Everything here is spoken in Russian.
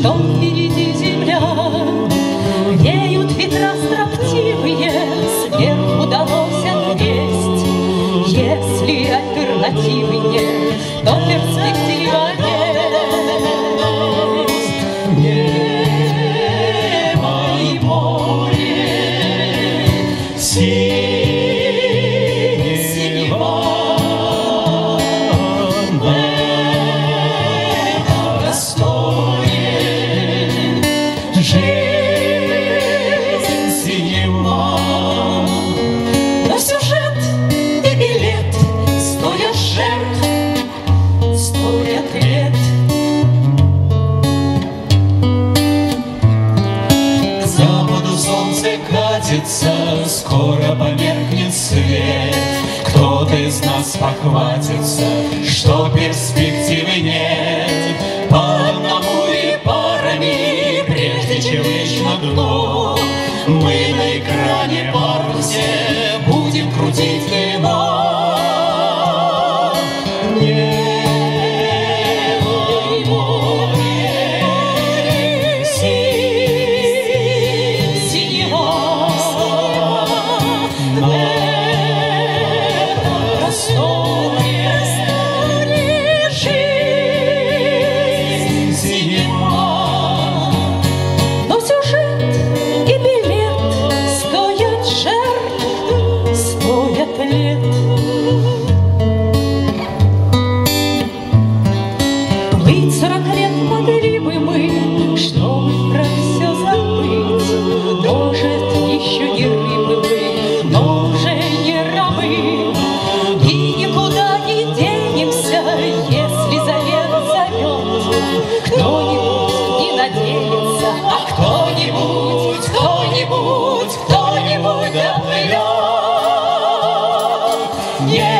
что впереди земля. Веют ветра строптивые, сверху доносят весть. Если альтернативы нет, то перспектива есть. Небо и море, синего скоро померкнет свет. Кто-то из нас похватится, что перспективы нет. По одному и парами, прежде чем лечь на дно, мы на экране парусе будем крутить кино. Сорок лет могли бы мы, чтобы про все забыть. Может, еще не рыбы мы, но уже не рабы. И никуда не денемся, если завет зовет. Кто-нибудь не надеется, а кто-нибудь, кто-нибудь, кто-нибудь доплывет. Небо